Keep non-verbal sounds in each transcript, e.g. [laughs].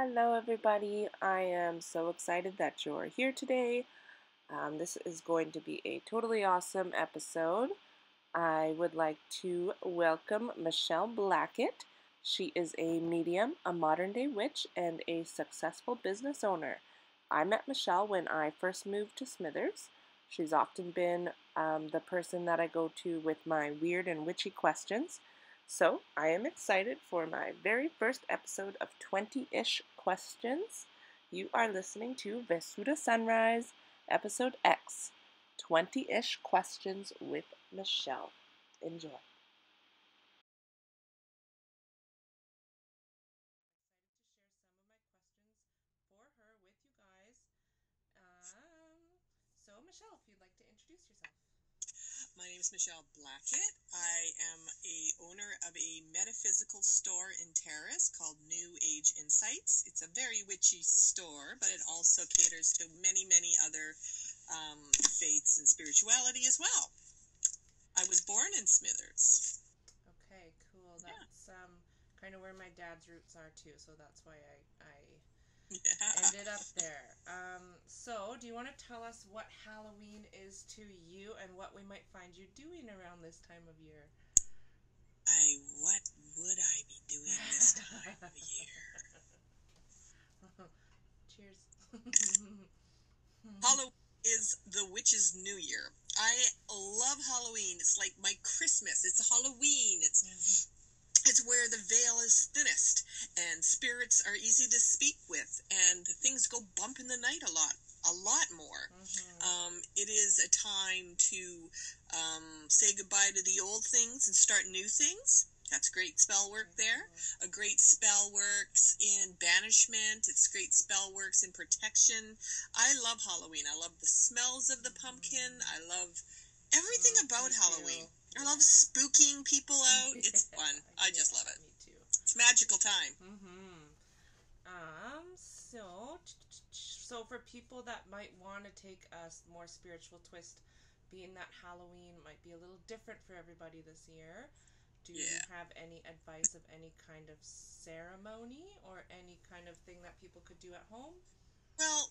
Hello, everybody. I am so excited that you're here today. Um, this is going to be a totally awesome episode. I would like to welcome Michelle Blackett. She is a medium, a modern day witch, and a successful business owner. I met Michelle when I first moved to Smithers. She's often been um, the person that I go to with my weird and witchy questions. So I am excited for my very first episode of 20 ish questions. You are listening to Vesuda Sunrise, episode X 20 ish questions with Michelle. Enjoy. So, Michelle, if you'd like to introduce yourself. My name is Michelle Blackett. I am a owner of a metaphysical store in Terrace called New Age Insights. It's a very witchy store, but it also caters to many, many other um, faiths and spirituality as well. I was born in Smithers. Okay, cool. That's yeah. um, kind of where my dad's roots are too, so that's why I, I yeah. ended up there. Um, so, do you want to tell us what Halloween is to you and what we might find you doing around this time of year? I, what would I be doing this time of year? [laughs] Cheers. [laughs] Halloween is the witch's new year. I love Halloween. It's like my Christmas. It's Halloween. It's mm-hmm it's where the veil is thinnest and spirits are easy to speak with and things go bump in the night a lot a lot more mm-hmm. um, it is a time to um, say goodbye to the old things and start new things that's great spell work there. Mm-hmm. A great spell works in banishment. It's great spell works in protection. I love Halloween. I love the smells of the pumpkin. I love everything mm, about Halloween. I love spooking people out. [laughs] It's fun. I just yeah, love it. Me too. It's magical time. Mm-hmm. Um. So, so for people that might want to take a more spiritual twist, being that Halloween might be a little different for everybody this year, do yeah. you have any advice of any kind of ceremony or any kind of thing that people could do at home? Well,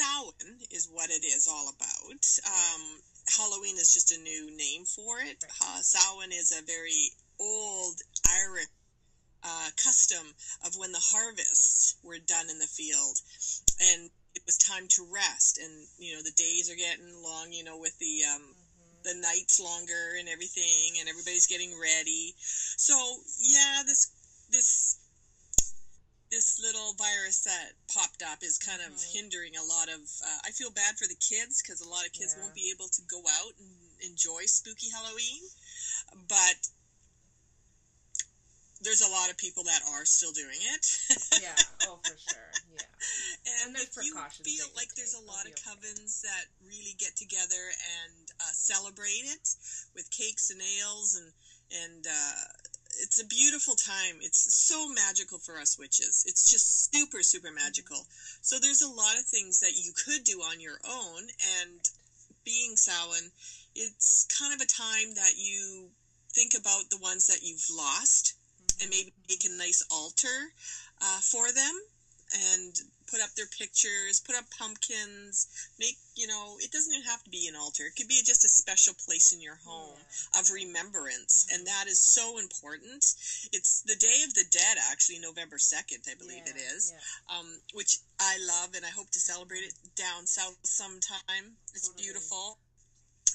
Samhain is what it is all about. Um, Halloween is just a new name for it. Uh, Samhain is a very old Irish uh, custom of when the harvests were done in the field, and it was time to rest. And you know the days are getting long. You know with the um, mm-hmm. the nights longer and everything, and everybody's getting ready. So yeah, this this this little virus that popped up is kind of mm-hmm. hindering a lot of. Uh, I feel bad for the kids because a lot of kids yeah. won't be able to go out and enjoy spooky Halloween, but there's a lot of people that are still doing it. yeah. Oh, for sure. [laughs] Yeah. And, and if you feel like there's a lot of okay. covens that really get together and uh, celebrate it with cakes and ales and and uh, it's a beautiful time. It's so magical for us witches. It's just super, super magical. So there's a lot of things that you could do on your own. And being Samhain, it's kind of a time that you think about the ones that you've lost and maybe make a nice altar uh, for them and put up their pictures, put up pumpkins, make, you know, it doesn't even have to be an altar. It could be just a special place in your home yeah. of remembrance. And that is so important. It's the Day of the Dead, actually, November 2nd, I believe yeah, it is, yeah. um, which I love and I hope to celebrate it down south sometime. It's totally. beautiful.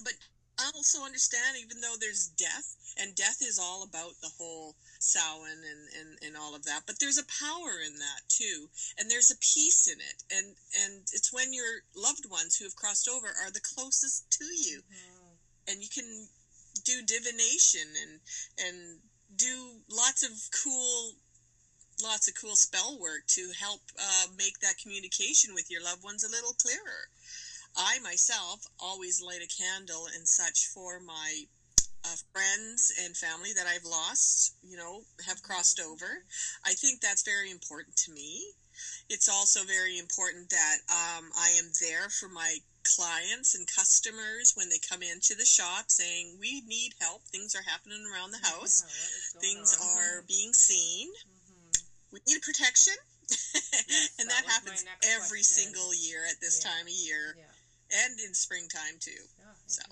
But I also understand, even though there's death, and death is all about the whole Samhain and, and, and all of that, but there's a power in that too, and there's a peace in it, and and it's when your loved ones who have crossed over are the closest to you, mm-hmm. and you can do divination and and do lots of cool lots of cool spell work to help uh, make that communication with your loved ones a little clearer. I myself always light a candle and such for my uh, friends and family that I've lost, you know, have crossed over. I think that's very important to me. It's also very important that um, I am there for my clients and customers when they come into the shop saying, We need help. Things are happening around the house, things are being seen. we need protection. [laughs] Yes, and that, that happens every question. single year at this yeah. time of year. Yeah. And in springtime too. Yeah, so.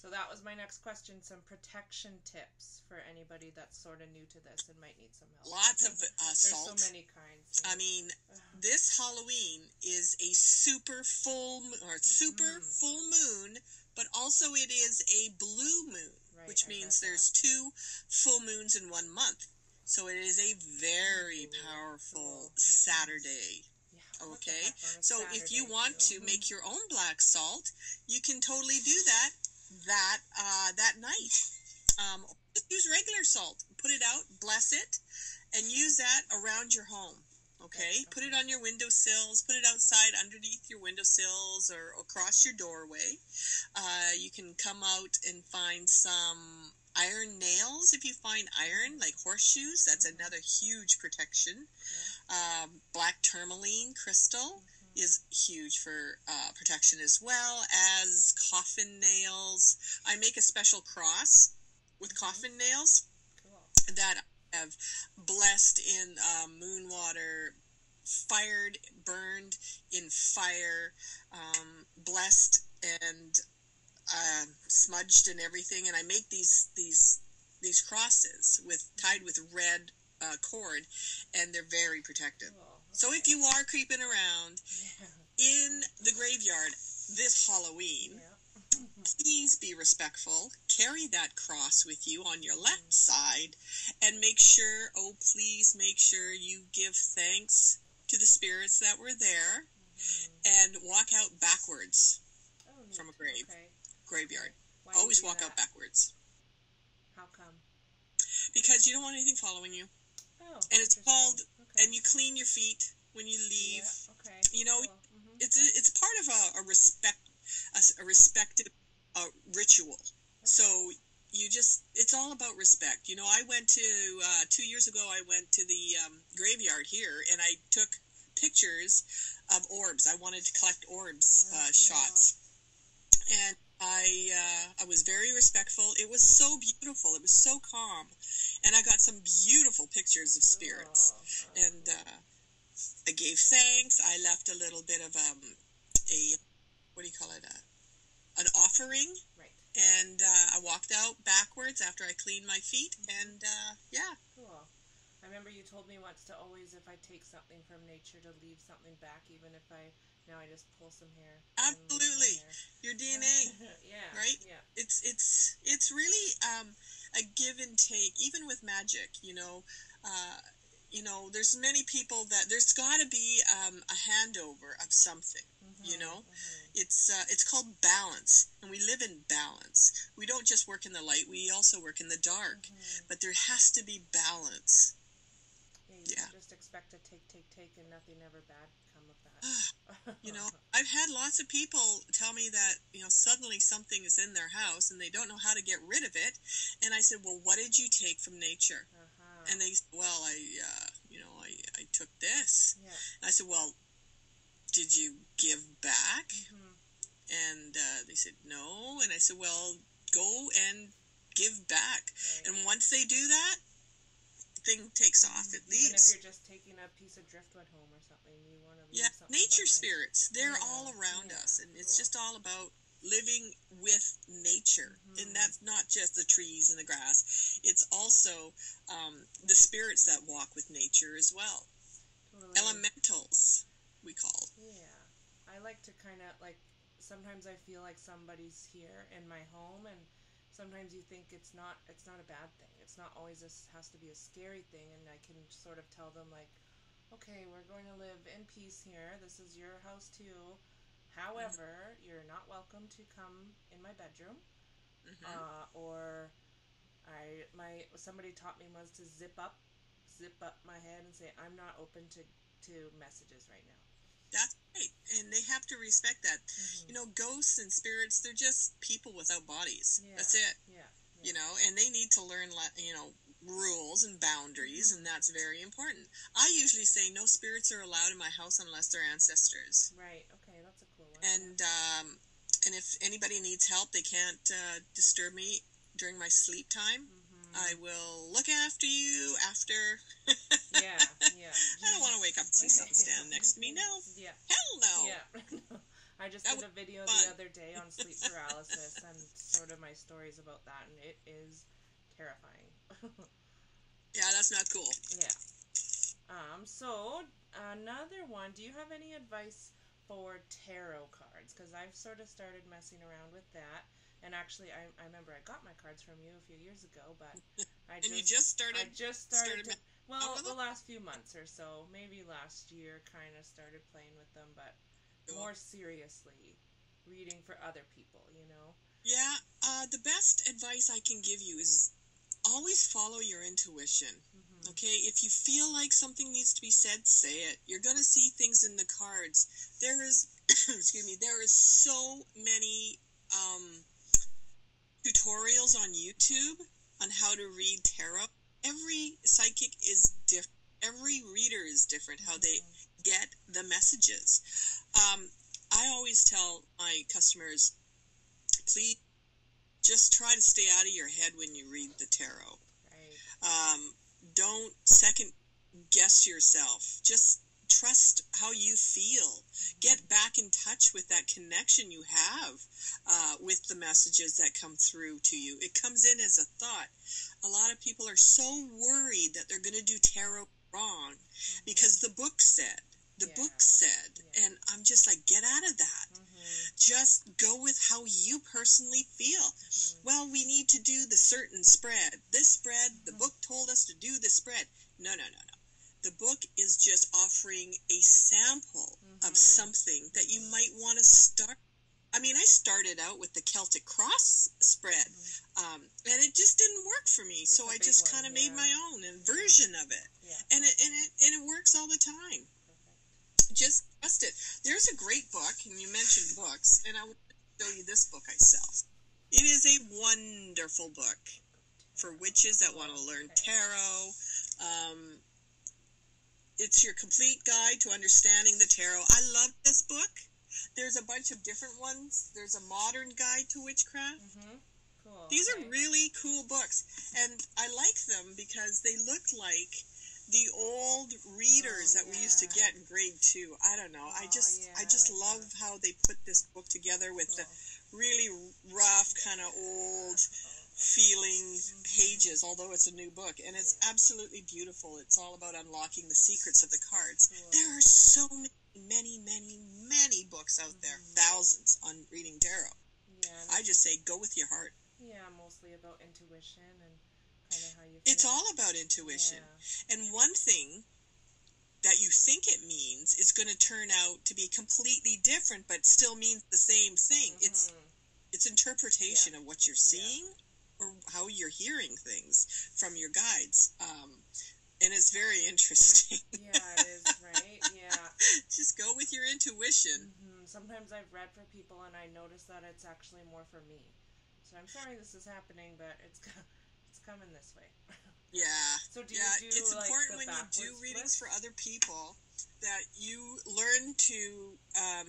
So that was my next question. Some protection tips for anybody that's sort of new to this and might need some help. Lots of uh, salt. There's so many kinds. I mean, this Halloween is a super full or super mm-hmm. full moon, but also it is a blue moon, right, which means there's that. two full moons in one month. So it is a very Ooh, powerful. Saturday. Yeah, okay, so Saturday if you want too. to make your own black salt, you can totally do that that uh, that night. Um, use regular salt. Put it out, bless it, and use that around your home. Okay? okay? Put it on your windowsills. Put it outside underneath your windowsills or across your doorway. Uh, you can come out and find some iron nails if you find iron, like horseshoes. That's mm-hmm. another huge protection. Um, black tourmaline crystal. Mm-hmm is huge for uh, protection as well as coffin nails. I make a special cross with mm-hmm. coffin nails cool. that I have blessed in uh, moon water, fired, burned in fire, um, blessed and uh, smudged and everything. And I make these these these crosses with tied with red uh, cord, and they're very protective. Cool. So if you are creeping around [laughs] in the graveyard this Halloween, yeah. [laughs] please be respectful. Carry that cross with you on your left side and make sure, oh, please make sure you give thanks to the spirits that were there mm-hmm. and walk out backwards oh, from a grave, okay. graveyard. Always walk that? out backwards. How come? Because you don't want anything following you. Oh, and it's called and you clean your feet when you leave. Yeah, okay. You know, cool. mm-hmm. it's a, it's part of a, a respect a, a respected uh, ritual. Okay. So you just it's all about respect. You know, I went to uh, two years ago. I went to the um, graveyard here, and I took pictures of orbs. I wanted to collect orbs uh, shots, and I uh, I was very respectful. It was so beautiful. It was so calm, and I got some beautiful pictures of spirits. And uh, I gave thanks. I left a little bit of um, a what do you call it? A, an offering. Right. And uh, I walked out backwards after I cleaned my feet, mm-hmm. and uh, yeah. Cool. I remember you told me once to always, if I take something from nature, to leave something back, even if I now I just pull some hair. Absolutely, hair. your [laughs] DNA. yeah. Right. Yeah. It's it's it's really um, a give and take, even with magic. You know, uh, you know, there's many people that there's got to be um, a handover of something. Mm-hmm, you know, mm-hmm. it's uh, it's called balance, and we live in balance. We don't just work in the light; we also work in the dark. Mm-hmm. But there has to be balance. Yeah, you yeah. just expect to take, take, take, and nothing ever bad [sighs] you know, I've had lots of people tell me that, you know, suddenly something is in their house and they don't know how to get rid of it. And I said, well, what did you take from nature? Uh-huh. And they said, well, I, uh, you know, I, I took this. Yeah. I said, well, did you give back? Mm-hmm. And uh, they said, no. And I said, well, go and give back. Right. And once they do that, thing takes off, it leaves. Even if you're just taking a piece of driftwood home yeah, nature spirits. They're yeah. all around yeah. us, and it's cool. just all about living with nature, mm-hmm. and that's not just the trees and the grass. It's also um, the spirits that walk with nature as well. Totally. Elementals, we call. Yeah, I like to kind of like. Sometimes I feel like somebody's here in my home, and sometimes you think it's not. It's not a bad thing it's not always this has to be a scary thing and I can sort of tell them like okay we're going to live in peace here this is your house too however you're not welcome to come in my bedroom mm-hmm. uh, or I my somebody taught me once to zip up zip up my head and say I'm not open to to messages right now that's right and they have to respect that mm-hmm. you know ghosts and spirits they're just people without bodies yeah. that's it yeah you know, and they need to learn, you know, rules and boundaries, and that's very important. I usually say no spirits are allowed in my house unless they're ancestors. Right. Okay, that's a cool one. And um, and if anybody needs help, they can't uh, disturb me during my sleep time. Mm-hmm. I will look after you after. [laughs] yeah, yeah. I don't want to wake up and see [laughs] something stand next to me. No. Yeah. Hell no. Yeah. [laughs] I just That did a video the other day on sleep paralysis and sort of my stories about that, and it is terrifying. [laughs] Yeah, that's not cool. yeah. Um. So another one. Do you have any advice for tarot cards? Because I've sort of started messing around with that. And actually, I, I remember I got my cards from you a few years ago, but [laughs] I And just you just started. I just started, started to, well, the last few months or so, maybe last year, kind of started playing with them, but Cool. more seriously, reading for other people. You know. Yeah, uh, the best advice I can give you is always follow your intuition. Mm-hmm. Okay, if you feel like something needs to be said, say it. You're going to see things in the cards. There is, [coughs] excuse me, there is so many um, tutorials on YouTube on how to read tarot. Every psychic is different. Every reader is different. How they get the messages. Um, I always tell my customers, please just try to stay out of your head when you read the tarot. Right. Um, don't second guess yourself. Just trust how you feel. Get back in touch with that connection you have uh, with the messages that come through to you. It comes in as a thought. A lot of people are so worried that they're going to do tarot wrong because the book said. The Yeah. book said. Yeah. And I'm just like, get out of that. Mm-hmm. Just go with how you personally feel. Well, we need to do the certain spread. This spread, the book told us to do this spread. No, no, no, no. The book is just offering a sample of something that you might want to start. I mean, I started out with the Celtic cross spread, um, and it just didn't work for me. so I just kind of yeah. made my own version of it, Yeah. and it and it and it works all the time Just trust it. There's a great book, and you mentioned books, and I will show you this book I sell. It is a wonderful book for witches that want to learn tarot. Um, it's your complete guide to understanding the tarot. I love this book. There's a bunch of different ones. There's a modern guide to witchcraft. Mm-hmm. Cool. These okay. are really cool books, and I like them because they look like the old readers Oh, that we used to get in grade two. I don't know. I Oh, just I just like love that. how they put this book together with the really rough, kind of old feeling pages. Although it's a new book, and it's absolutely beautiful. It's all about unlocking the secrets of the cards. There are so many, many, many, many books out there, Mm-hmm. thousands on reading tarot. Yeah. I just say go with your heart. Yeah, mostly about intuition and kind of how you. It's all about intuition. Yeah. And one thing that you think it means is going to turn out to be completely different but still means the same thing. It's Mhm. it's interpretation of what you're seeing or how you're hearing things from your guides. Um, and it's very [laughs] interesting. Yeah, it is right. Yeah. [laughs] Just go with your intuition. hmm Sometimes I've read for people and I notice that it's actually more for me. So I'm sorry this is happening, but it's [laughs] coming this way. [laughs] Yeah. So do yeah, you do it's like important when you do readings for other people that you learn to um,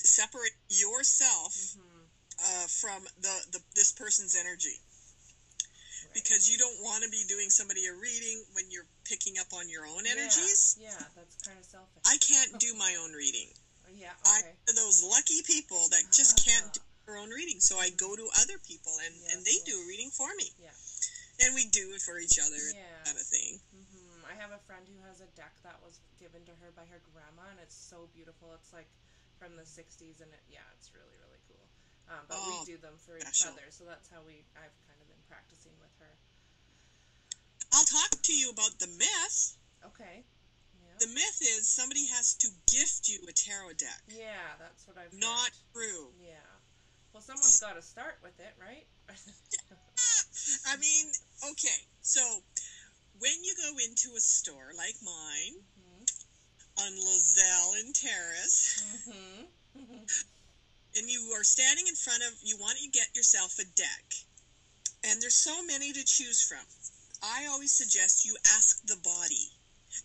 separate yourself Mhm. uh, from the, the this person's energy Right. because you don't want to be doing somebody a reading when you're picking up on your own energies. Yeah, that's kind of selfish. I can't do my own reading. [laughs] yeah. I'm Okay. one those lucky people that just [laughs] can't do their own reading, so I go to other people and, and they Yes, do a reading for me. Yeah. And we do it for each other, Yeah. kind of thing. hmm I have a friend who has a deck that was given to her by her grandma, and it's so beautiful. It's like from the '60s, and it, yeah, it's really really cool. Um, but Oh, we do them for each special. other, so that's how we I've kind of been practicing with her. I'll talk to you about the myth. Okay. Yeah. The myth is somebody has to gift you a tarot deck. Yeah, that's what I've Not heard. true. Yeah. Well, someone's got to start with it, right? [laughs] I mean, okay, so when you go into a store like mine on Lazelle and Terrace, hmm [laughs] and you are standing in front of, you want to get yourself a deck, and there's so many to choose from. I always suggest you ask the body.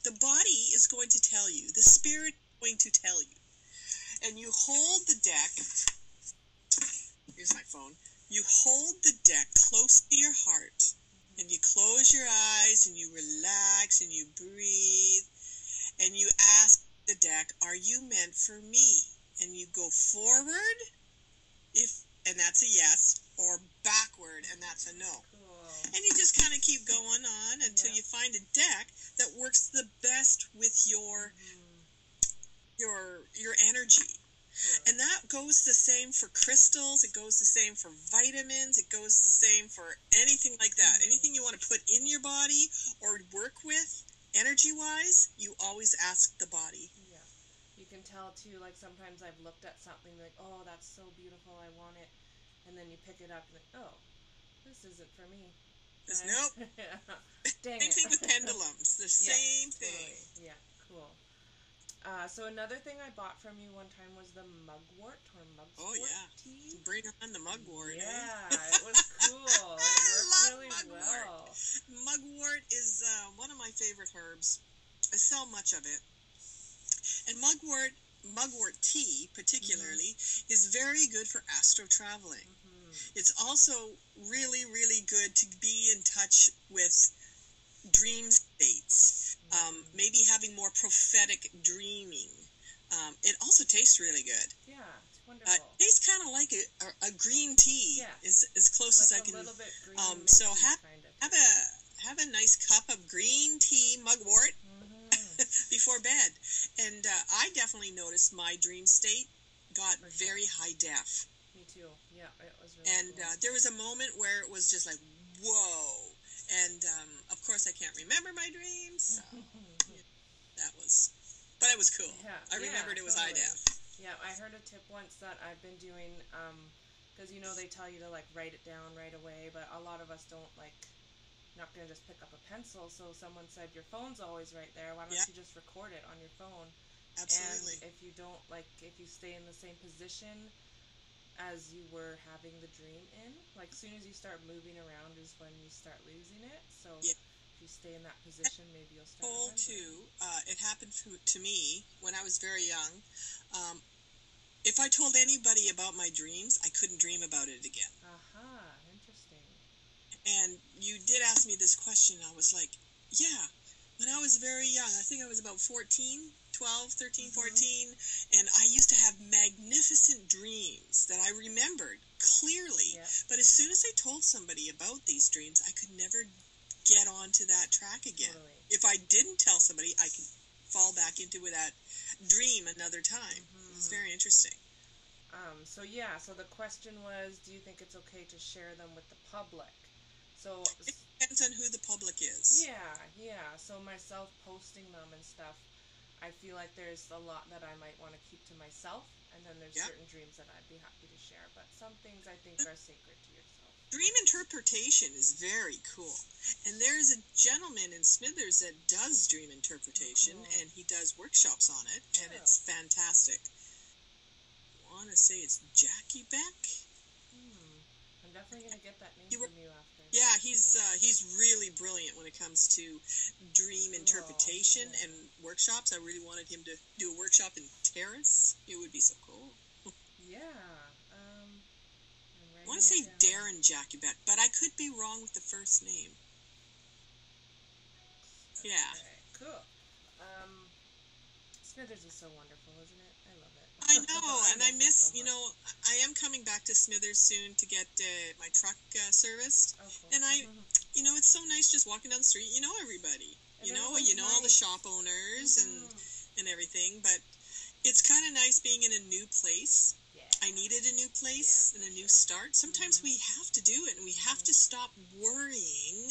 The body is going to tell you, the spirit is going to tell you. And you hold the deck, here's my phone, you hold the deck close to your heart and you close your eyes and you relax and you breathe and you ask the deck, Are you meant for me? And you go forward if and that's a yes, or backward and that's a no. And you just kind of keep going on until yeah. you find a deck that works the best with your mm-hmm. your your energy. And that goes the same for crystals, it goes the same for vitamins, it goes the same for anything like that. Mm-hmm. Anything you want to put in your body or work with energy wise, you always ask the body. Yeah. You can tell too, like sometimes I've looked at something like, oh, that's so beautiful, I want it. And then you pick it up and like, oh, this isn't for me. Nope. [laughs] [laughs] Dang same it. thing with [laughs] pendulums. The yeah, same thing. Totally. Yeah, cool. Uh, so another thing I bought from you one time was the mugwort or mugwort oh, yeah. tea. Bring on the mugwort. Eh? Yeah, eh? it was [laughs] cool. It worked really mugwort. well. Mugwort is uh, one of my favorite herbs. I sell much of it. And mugwort, mugwort tea particularly, mm-hmm. is very good for astral traveling. Mm-hmm. It's also really, really good to be in touch with dream states, um, maybe having more prophetic dreaming. Um, it also tastes really good. Yeah, it's wonderful. Uh, it tastes kind of like a, a, green tea. Yeah. Is as close like as I can. A little bit green um, so have kind of have a have a nice cup of green tea mugwort mm-hmm. [laughs] before bed, and uh, I definitely noticed my dream state got sure. very high def. Me too. Yeah, it was really. And cool. uh, there was a moment where it was just like, whoa and um, of course, I can't remember my dreams. So [laughs] yeah, that was, but it was cool. Yeah, I remembered yeah, it was totally. Yeah, I heard a tip once that I've been doing, because um, you know they tell you to like write it down right away, but a lot of us don't like. Not gonna just pick up a pencil. So someone said your phone's always right there. Why don't you just record it on your phone? Absolutely. And if you don't like, if you stay in the same position as you were having the dream in. Like, as soon as you start moving around is when you start losing it. So, yeah. if you stay in that position, maybe you'll start. Whole too. Uh, it happened to me when I was very young. Um, if I told anybody about my dreams, I couldn't dream about it again. Aha, uh-huh, interesting. And you did ask me this question. I was like, yeah. When I was very young, I think I was about 14, 12, 13, mm-hmm. 14, and I used to have magnificent dreams that I remembered clearly. Yeah. But as soon as I told somebody about these dreams, I could never get onto that track again. Totally. If I didn't tell somebody, I could fall back into that dream another time. Mm-hmm. It's very interesting. Um, so yeah, so the question was, do you think it's okay to share them with the public? So it depends on who the public is. Yeah, yeah. So myself posting them and stuff I feel like there's a lot that I might want to keep to myself, and then there's yeah. certain dreams that I'd be happy to share. But some things I think are sacred to yourself. Dream interpretation is very cool. And there's a gentleman in Smithers that does dream interpretation, oh, cool. and he does workshops on it, and oh. it's fantastic. I want to say it's Jackie Beck. Definitely to get that name from you after. Yeah, he's uh, he's really brilliant when it comes to dream interpretation oh, and workshops. I really wanted him to do a workshop in Terrace. It would be so cool. yeah. Um, I want to say Darren Jacobet, but I could be wrong with the first name. Okay, yeah. Cool. Um, Smithers is so wonderful, isn't it? I know, and I miss, so you know, I am coming back to Smithers soon to get uh, my truck uh, serviced. Oh, cool. And I, mm-hmm. you know, it's so nice just walking down the street. You know everybody. You know, you know nice. all the shop owners mm-hmm. and and everything. But it's kind of nice being in a new place. Yeah. I needed a new place yeah, and a new start. Sometimes mm-hmm. we have to do it, and we have to stop worrying.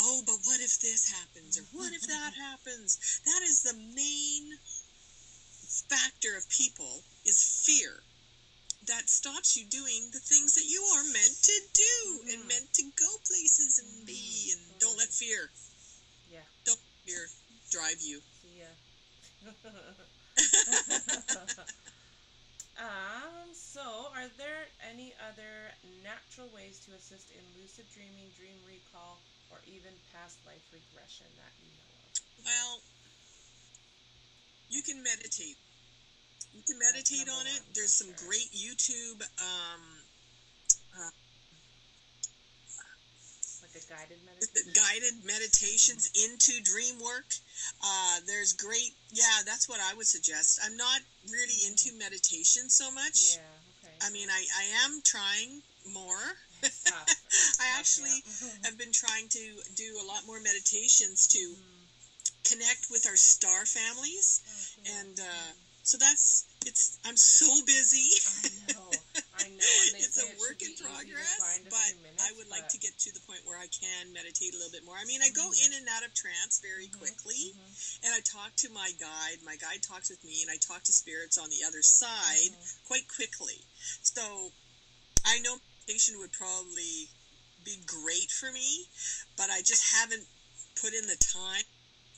Oh, but what if this happens, or what if that [laughs] happens? That is the main factor of people is fear that stops you doing the things that you are meant to do mm-hmm. and meant to go places and mm-hmm. be and don't let fear yeah. don't fear drive you. Yeah. [laughs] Um so are there any other natural ways to assist in lucid dreaming dream recall or even past life regression that you know of? Well you can meditate you can meditate on it. There's some sure. great YouTube. Um, uh, like a guided meditations. [laughs] Guided meditations into dream work. Uh, there's great, yeah, that's what I would suggest. I'm not really mm-hmm. into meditation so much. Yeah, okay. I mean, I, I am trying more. [laughs] I actually [laughs] have been trying to do a lot more meditations to mm. connect with our star families. Oh, and uh, so that's, it's, I'm so busy. I know. I know. [laughs] it's a work in progress, but minutes, I would but... like to get to the point where I can meditate a little bit more. I mean, I go mm-hmm. in and out of trance very mm-hmm. quickly, mm-hmm. and I talk to my guide. My guide talks with me, and I talk to spirits on the other side mm-hmm. quite quickly. So I know meditation would probably be great for me, but I just haven't put in the time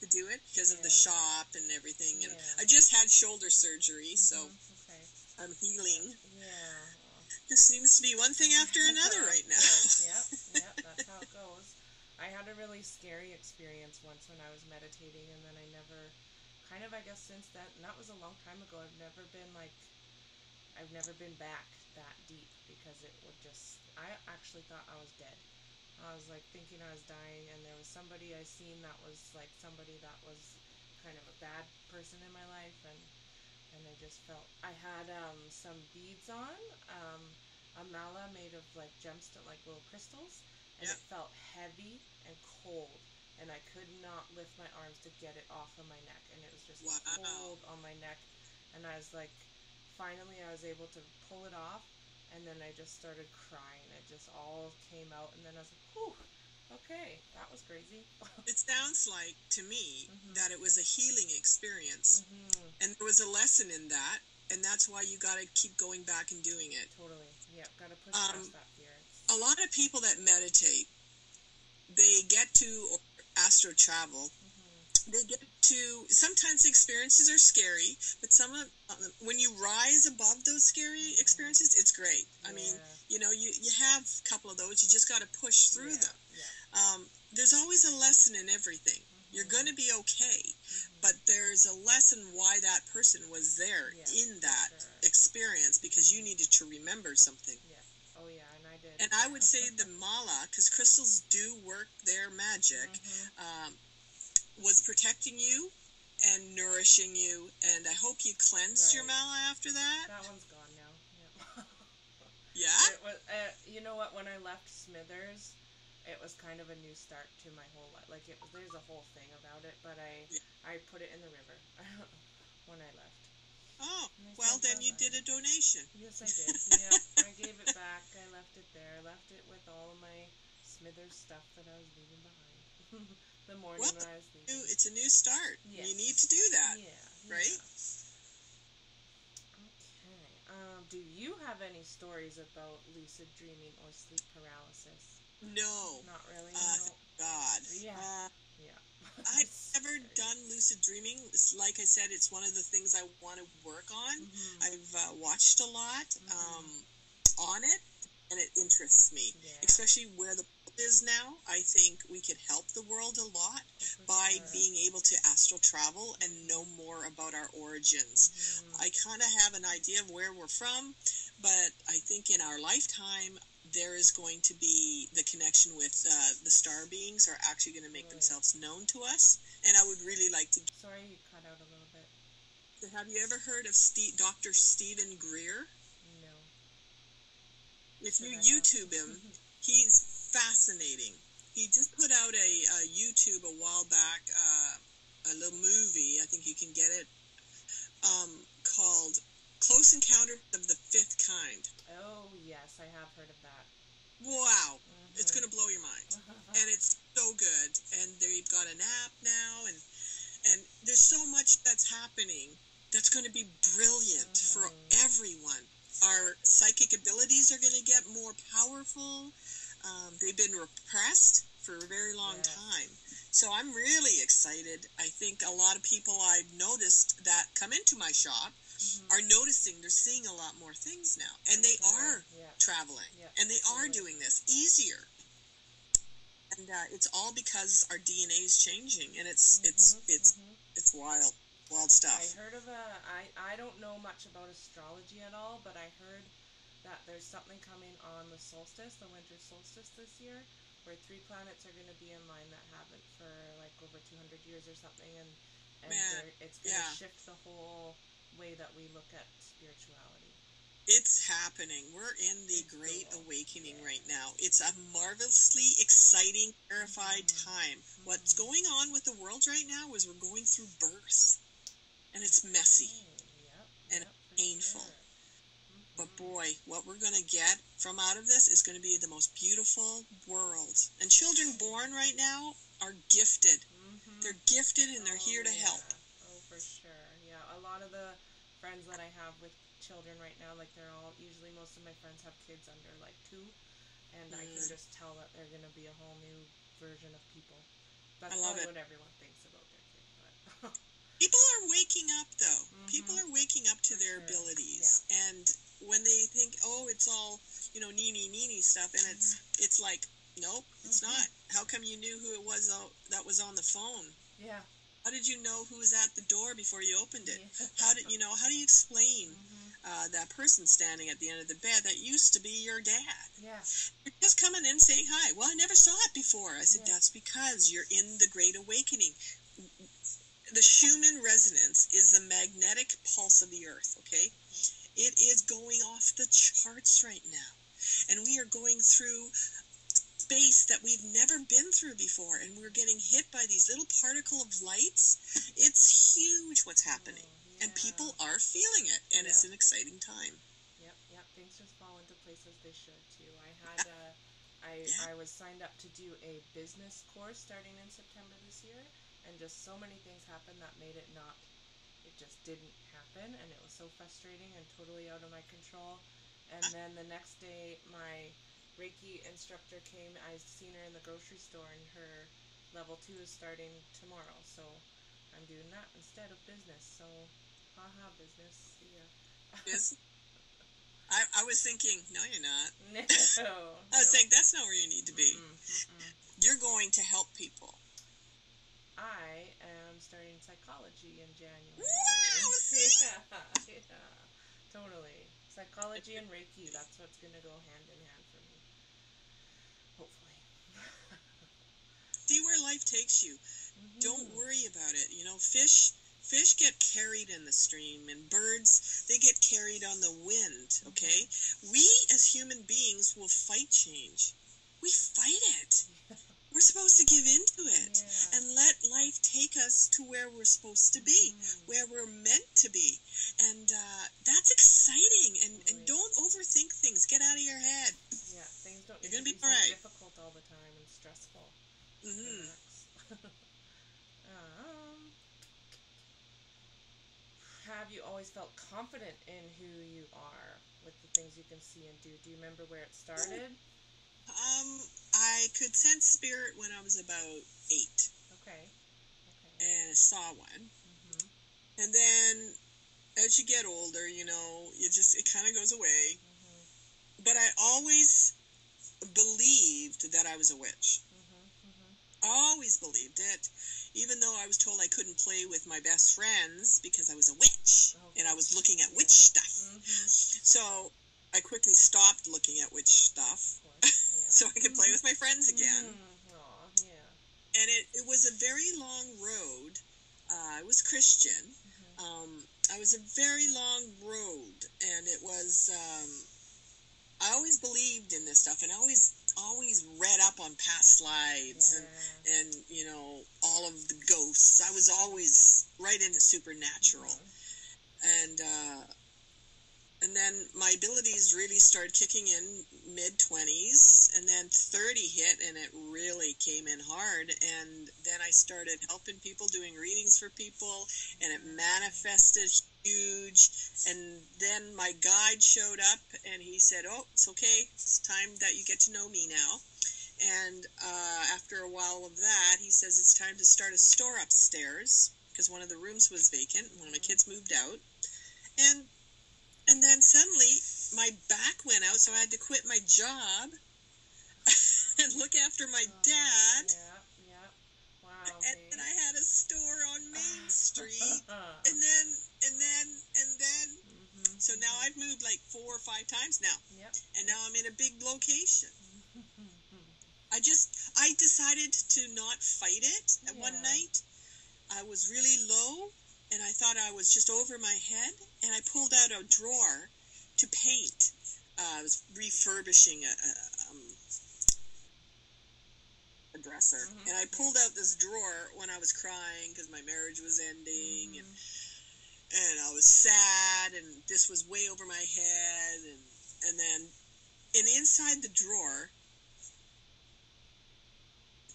to do it because yeah. of the shop and everything. And yeah. I just had shoulder surgery, so mm-hmm. okay. I'm healing. Yeah. Just seems to be one thing after [laughs] another right now. yep, [laughs] yep, that's how it goes. I had a really scary experience once when I was meditating, and then I never, kind of, I guess, since that, and that was a long time ago, I've never been like, I've never been back that deep because it would just, I actually thought I was dead. I was like thinking I was dying, and there was somebody I seen that was like somebody that was kind of a bad person in my life, and and I just felt I had um, some beads on, um, a mala made of like gemstone, like little crystals, and it felt heavy and cold, and I could not lift my arms to get it off of my neck, and it was just wow. cold on my neck, and I was like, finally I was able to pull it off, and then I just started crying. It just all came out, and then I was like, whew Okay, that was crazy. [laughs] it sounds like to me mm-hmm. that it was a healing experience, mm-hmm. and there was a lesson in that, and that's why you got to keep going back and doing it. Totally. Yeah, got to push um, past that fear. A lot of people that meditate, they get to astral travel. Mm-hmm. They get to sometimes experiences are scary, but some of uh, when you rise above those scary experiences, it's great. I mean, you know, you you have a couple of those. You just got to push through yeah. them. Um, there's always a lesson in everything. Mm-hmm. You're going to be okay, mm-hmm. but there's a lesson why that person was there yeah, in that sure. experience because you needed to remember something. Yeah. Oh yeah, and I did. And I would say the [laughs] mala, because crystals do work their magic, mm-hmm. um, was protecting you and nourishing you. And I hope you cleansed right. your mala after that. That one's gone now. Yeah. yeah. Was, uh, you know what? When I left Smithers, it was kind of a new start to my whole life. Like it, there's a whole thing about it, but I yeah. I put it in the river [laughs] when I left. Oh, well then you did a donation. Yes, I did. [laughs] yeah, I gave it back. I left it there. I left it with all my Smithers stuff that I was leaving behind. [laughs] the morning well, I was leaving. It's a new start. Yes. You need to do that. Yeah. Right. Okay. Um, do you have any stories about lucid dreaming or sleep paralysis? No. Not really. Uh, no. God. Yeah. Uh, yeah. [laughs] I've never done lucid dreaming. It's, like I said, it's one of the things I want to work on. Mm-hmm. I've uh, watched a lot mm-hmm. um, on it, and it interests me, yeah. especially where the is now. I think we could help the world a lot oh, by sure. being able to astral travel and know more about our origins. Mm-hmm. I kind of have an idea of where we're from, but I think in our lifetime, there is going to be the connection with uh, the star beings are actually going to make right. themselves known to us. And I would really like to. Sorry, you cut out a little bit. Have you ever heard of Steve, Dr. Stephen Greer? If you YouTube him, [laughs] he's fascinating. He just put out a, a YouTube a while back, uh, a little movie. I think you can get it um, called Close Encounter of the Fifth Kind. Oh, yes, I have heard of that. Wow. Mm-hmm. It's going to blow your mind. [laughs] and it's so good. And they've got an app now, and, and there's so much that's happening that's going to be brilliant mm-hmm. for everyone. Our psychic abilities are going to get more powerful. Um, they've been repressed for a very long yes. time. So I'm really excited. I think a lot of people I've noticed that come into my shop mm-hmm. are noticing they're seeing a lot more things now, and they are yeah. traveling, yeah. and they are doing this easier. And uh, it's all because our DNA is changing, and it's mm-hmm. it's it's mm-hmm. it's wild, wild stuff. I heard of a. I I don't know much about astrology at all, but I heard that there's something coming on the solstice, the winter solstice this year, where three planets are going to be in line that haven't for like over 200 years or something, and and it's going to yeah. shift the whole way that we look at spirituality. It's happening. We're in the it's Great cool. Awakening yeah. right now. It's a marvelously exciting, terrified mm-hmm. time. Mm-hmm. What's going on with the world right now is we're going through birth, and it's messy and painful. But boy, what we're going to get from out of this is going to be the most beautiful world. And children born right now are gifted. Mm-hmm. They're gifted and they're oh, here to yeah. help. Oh, for sure. Yeah, a lot of the friends that I have with children right now, like they're all usually most of my friends have kids under like two, and mm. I can mm. just tell that they're going to be a whole new version of people. That's probably it. what everyone thinks about their kid, but. [laughs] People are waking up, though. Mm-hmm. People are waking up to For their sure. abilities, yeah. and when they think, oh, it's all you know, neeny neeny stuff, and it's mm-hmm. it's like, nope, it's mm-hmm. not. How come you knew who it was that was on the phone? Yeah. How did you know who was at the door before you opened it? Yeah. [laughs] How did you know? How do you explain mm-hmm. uh, that person standing at the end of the bed that used to be your dad? Yeah. You're just coming in saying hi. Well, I never saw it before. I said yeah. that's because you're in the Great Awakening. The Schumann resonance is the magnetic pulse of the Earth. Okay. It is going off the charts right now. And we are going through space that we've never been through before and we're getting hit by these little particle of lights. It's huge what's happening. Oh, yeah. And people are feeling it and yep. it's an exciting time. Yep, yep. Things just fall into place as they should too. I had a I, yeah. I was signed up to do a business course starting in September this year, and just so many things happened that made it not it just didn't happen and it was so frustrating and totally out of my control. And then the next day, my Reiki instructor came. I seen her in the grocery store, and her level two is starting tomorrow. So I'm doing that instead of business. So, haha, business. See ya. Yes. [laughs] I, I was thinking, no, you're not. No. [laughs] I was no. saying, that's not where you need to be. Mm-mm, mm-mm. You're going to help people. I am starting psychology in January. Wow, [laughs] yeah, yeah, totally. Psychology and Reiki, that's what's going to go hand in hand for me. Hopefully. [laughs] See where life takes you. Mm-hmm. Don't worry about it. You know, fish fish get carried in the stream and birds they get carried on the wind mm-hmm. okay we as human beings will fight change we fight it [laughs] we're supposed to give into it yeah. and let life take us to where we're supposed to be, mm. where we're meant to be. And uh, that's exciting. And, and don't overthink things. Get out of your head. Yeah, things don't You're gonna be, be so difficult all the time and stressful. Mm-hmm. [laughs] um, have you always felt confident in who you are with the things you can see and do? Do you remember where it started? Um, I could sense spirit when I was about eight. Okay. okay. And saw one. Mm-hmm. And then as you get older, you know, it just it kind of goes away. Mm-hmm. But I always believed that I was a witch. Mm-hmm. mm-hmm. Always believed it, even though I was told I couldn't play with my best friends because I was a witch and I was looking at witch stuff. Mm-hmm. So I quickly stopped looking at witch stuff [laughs] [laughs] so I could play with my friends again. Mm, aw, yeah. And it, it was a very long road. Uh, I was Christian. Mm-hmm. Um, I was a very long road, and it was. Um, I always believed in this stuff, and I always always read up on past lives yeah. and and you know all of the ghosts. I was always right into supernatural, mm-hmm. and. Uh, and then my abilities really started kicking in mid 20s and then 30 hit and it really came in hard. And then i started helping people doing readings for people and it manifested huge. And then my guide showed up and he said oh it's okay. It's time that you get to know me now. And uh, after a while of that he says it's time to start a store upstairs because one of the rooms was vacant one of my kids moved out. And and then suddenly my back went out, so I had to quit my job [laughs] and look after my oh, dad. Yeah, yeah. Wow. And, and I had a store on Main Street. [laughs] and then, and then, and then. Mm-hmm. So now I've moved like four or five times now. Yep. And now I'm in a big location. [laughs] I just I decided to not fight it yeah. one night. I was really low and I thought I was just over my head and I pulled out a drawer to paint. Uh, I was refurbishing a, a, um, a dresser mm-hmm. and I pulled out this drawer when I was crying because my marriage was ending mm-hmm. and and I was sad and this was way over my head and and then and inside the drawer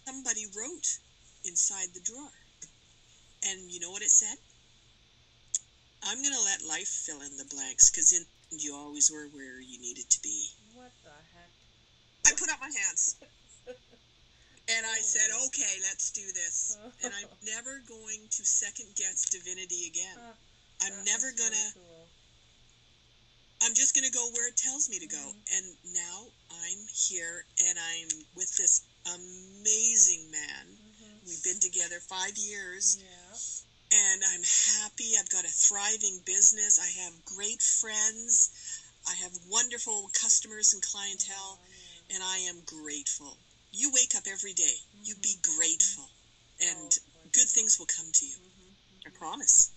somebody wrote inside the drawer. And you know what it said? I'm going to let life fill in the blanks because you always were where you needed to be. What the heck? I put up my hands. [laughs] and I said, okay, let's do this. and I'm [laughs] never going to second guess divinity again. I'm never going to. Really cool. I'm just going to go where it tells me to go. Mm-hmm. And now I'm here and I'm with this amazing man. Mm-hmm. We've been together five years. Yeah. And I'm happy. I've got a thriving business. I have great friends. I have wonderful customers and clientele. And I am grateful. You wake up every day. You be grateful. And good things will come to you. I promise.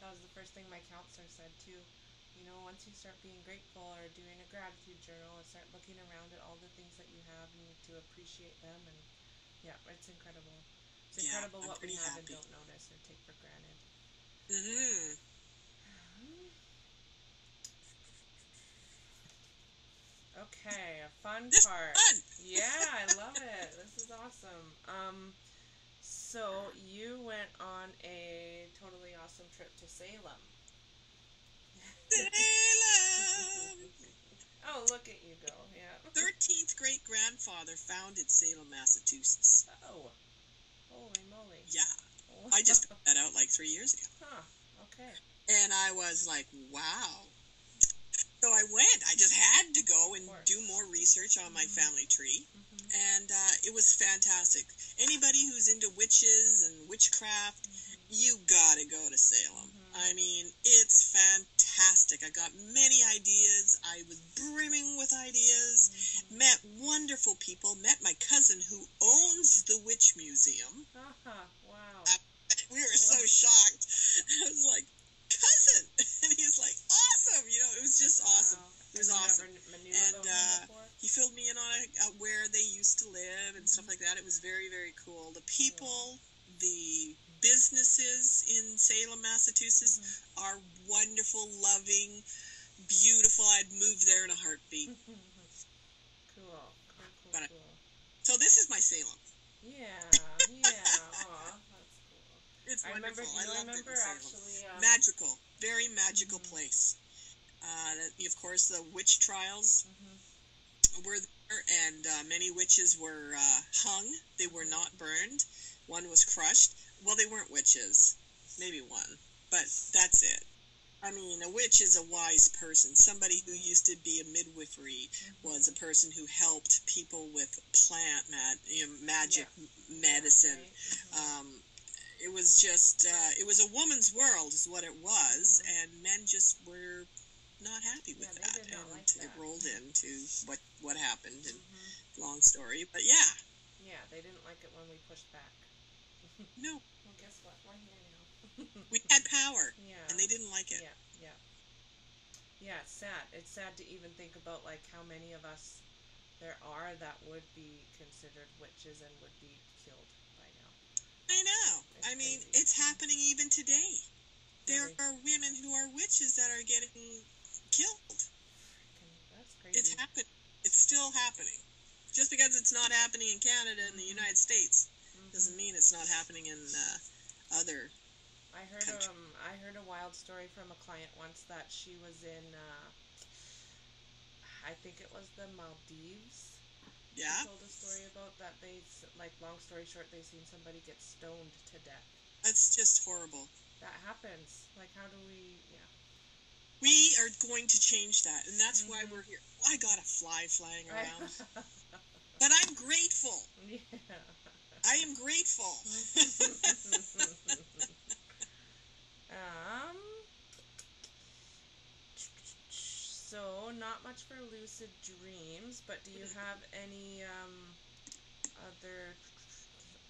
that was the first thing my counselor said, too You know, once you start being grateful or doing a gratitude journal and start looking around at all the things that you have, you need to appreciate them. And yeah, it's incredible. It's yeah, incredible I'm what we have happy. and don't notice or take for granted. Mm-hmm. Okay, a fun this part. Fun. yeah, I [laughs] love it. This is awesome. Um, so you went on a totally awesome trip to Salem. Salem. [laughs] oh, look at you go. Yeah. 13th great grandfather founded Salem, Massachusetts. Oh. Yeah. I just put that out like three years ago. Huh. Okay. And I was like, wow. So I went. I just had to go and do more research on my mm-hmm. family tree. Mm-hmm. And uh, it was fantastic. Anybody who's into witches and witchcraft, mm-hmm. you gotta go to Salem. Mm-hmm. I mean, it's fantastic. I got many ideas. I was brimming with ideas. Mm-hmm. Met wonderful people. Met my cousin who owns the Witch Museum. Uh-huh. Wow. [laughs] we were so shocked. [laughs] I was like, cousin, [laughs] and he's like, awesome. You know, it was just wow. awesome. It was awesome. and uh, he filled me in on uh, where they used to live and mm-hmm. stuff like that. It was very, very cool. The people, the businesses in Salem, Massachusetts mm-hmm. are wonderful, loving, beautiful. I'd move there in a heartbeat. cool, cool, cool, but cool. so this is my Salem. Yeah, yeah. It's I wonderful. Remember, I loved remember it actually. Um, magical, very magical mm-hmm. place. Uh, of course, the witch trials mm-hmm. were there, and uh, many witches were uh, hung. They were not burned. One was crushed. Well, they weren't witches. Maybe one. But that's it. I mean, a witch is a wise person. Somebody who used to be a midwifery mm-hmm. was a person who helped people with plant mat, you know, magic yeah. medicine. Yeah, right. mm-hmm. um, it was just, uh, it was a woman's world, is what it was, mm-hmm. and men just were not happy with yeah, that, and like it that. rolled into what what happened. And mm-hmm. long story, but yeah. Yeah, they didn't like it when we pushed back. [laughs] no. Well, guess what? We're here now. we had power. [laughs] Yeah. And they didn't like it. Yeah, yeah. Yeah, it's sad. It's sad to even think about like how many of us there are that would be considered witches and would be killed. I know. I mean, it's happening even today. There really? are women who are witches that are getting killed. That's crazy. It's happening. It's still happening. Just because it's not happening in Canada and the mm-hmm. United States doesn't mean it's not happening in uh, other. I heard countries. um I heard a wild story from a client once that she was in. Uh, I think it was the Maldives. Yeah. Told a story about that they like long story short they seen somebody get stoned to death. That's just horrible. That happens. Like how do we? Yeah. We are going to change that, and that's mm-hmm. why we're here. I got a fly flying around, but I'm grateful. Yeah. I am grateful. [laughs] [laughs] um. So, not much for lucid dreams, but do you have any um, other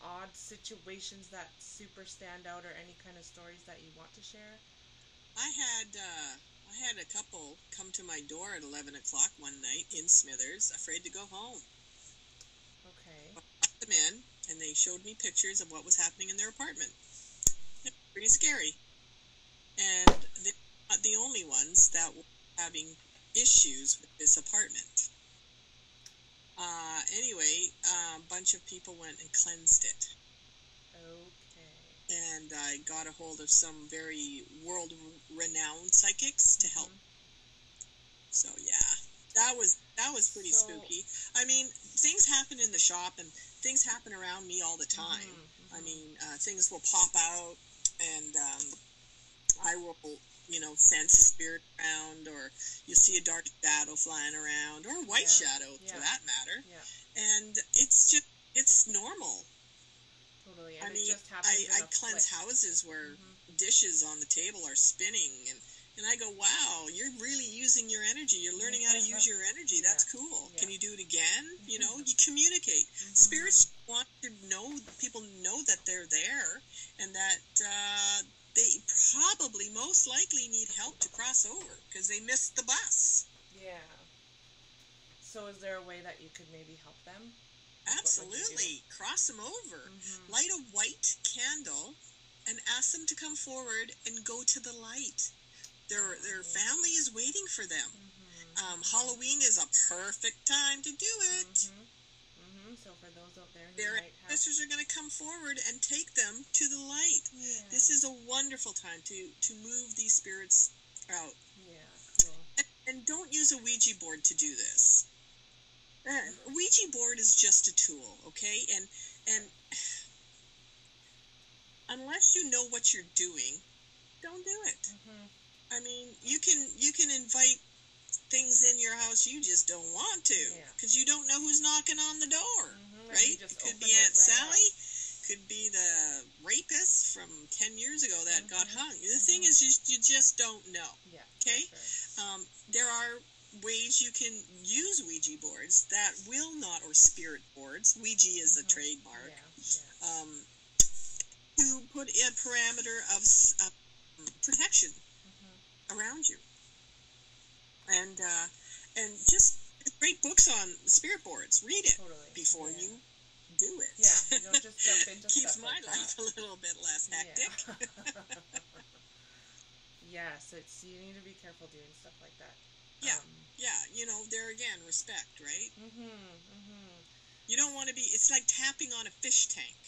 odd situations that super stand out or any kind of stories that you want to share? I had uh, I had a couple come to my door at eleven o'clock one night in Smithers, afraid to go home. Okay. I brought them in, and they showed me pictures of what was happening in their apartment. It was pretty scary, and they're not the only ones that were having issues with this apartment. Uh, anyway, a bunch of people went and cleansed it. Okay. And I got a hold of some very world renowned psychics to help. Mhm. So yeah, that was that was pretty So- spooky. I mean, things happen in the shop and things happen around me all the time. Mhm, I mean, uh, things will pop out, and um, I will, you know, sense a spirit around, or you see a dark shadow flying around, or a white Yeah, shadow yeah. for that matter. Yeah, And it's just, it's normal. totally. And I mean, it just happens I, I cleanse flick. houses where Mhm. dishes on the table are spinning, and and I go, wow, you're really using your energy. You're learning how to use your [laughs] energy. That's cool. Can you do it again? You know, you communicate. Mhm. Spirits want to know people know that they're there and that uh, they probably most likely need help to cross over because they missed the bus. Yeah. So, is there a way that you could maybe help them? What would you do? Absolutely, cross them over. Mhm. Light a white candle and ask them to come forward and go to the light. Their their family is waiting for them. Mhm. Um, Halloween is a perfect time to do it. Mhm. Mhm. So, for those out there who Their ancestors are going to come forward and take them to the light. Yeah. This is a wonderful time to to move these spirits out. Yeah, cool. And, and don't use a Ouija board to do this. Uh, Ouija board is just a tool, okay? And and [sighs] unless you know what you're doing, don't do it. Mhm. I mean, you can you can invite things in your house you just don't want to Yeah. because you don't know who's knocking on the door, right? It could be Aunt right up. Sally, could be the rapist from ten years ago that got Mhm, hung. The thing mhm. is, you, you just don't know. Yeah. Okay. Sure. Um, there are ways you can use Ouija boards that will not, or spirit boards. Ouija is a Mhm. trademark. Yeah. Yeah. Um, to put a parameter of uh, protection Mhm. around you, and uh, and just great books on spirit boards. Read it Totally. before yeah. you do it. Yeah, you don't just jump [laughs] into Keeps my like life that. a little bit less hectic. [laughs] [laughs] Yeah. yes, it's you need to be careful doing stuff like that. Yeah. Um, yeah, you know, there again, respect, right? Mm-hmm, mm-hmm. You don't want to be. It's like tapping on a fish tank.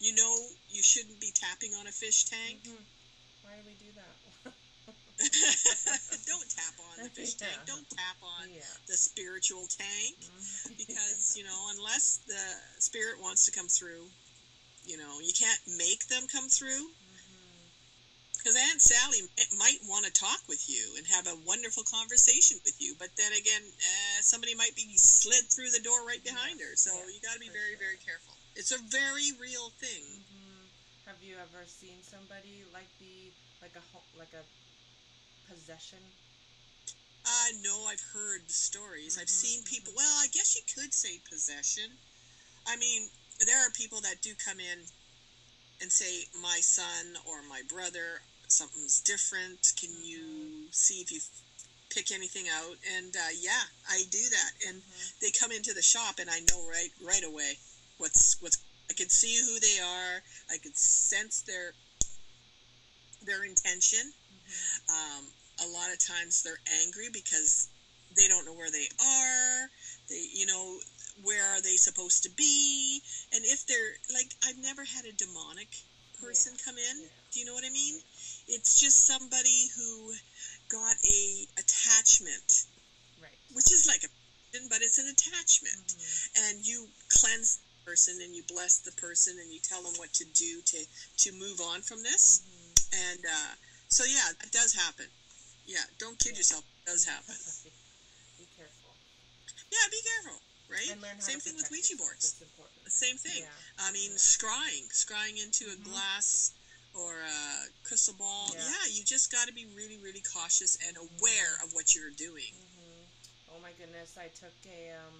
You know, you shouldn't be tapping on a fish tank. Mhm. Why do we do that? [laughs] don't tap on the fish tank. Don't tap on yeah. the spiritual tank Mhm. because you know, unless the spirit wants to come through, you know, you can't make them come through. Because Aunt Sally might want to talk with you and have a wonderful conversation with you, but then again, uh, somebody might be slid through the door right behind her. So Yeah, you got to be very, sure. very careful. It's a very real thing. Mhm. Have you ever seen somebody like be like a like a possession? I know I've heard the stories. I've Mhm, seen people. Well, I guess you could say possession. I mean, there are people that do come in and say, "My son or my brother, something's different. Can you see if you pick anything out?" And uh, yeah, I do that. And Mhm. they come into the shop, and I know right right away what's what's. I could see who they are. I could sense their their intention. Mhm. Um, a lot of times they're angry because they don't know where they are. They, you know, where are they supposed to be? And if they're like, I've never had a demonic person Yeah, come in. yeah. Do you know what I mean? It's just somebody who got a attachment, Right. which is like a, but it's an attachment Mhm. and you cleanse the person and you bless the person and you tell them what to do to to move on from this Mhm. and uh, so yeah it does happen yeah don't kid Yeah. yourself it does happen [laughs] Be careful. yeah be careful right And learn how same thing with ouija boards same thing Yeah. i mean Yeah. scrying scrying into a Mhm. glass or a crystal ball Yeah. yeah, you just got to be really really cautious and aware of what you're doing Mhm. Oh my goodness, I took a um,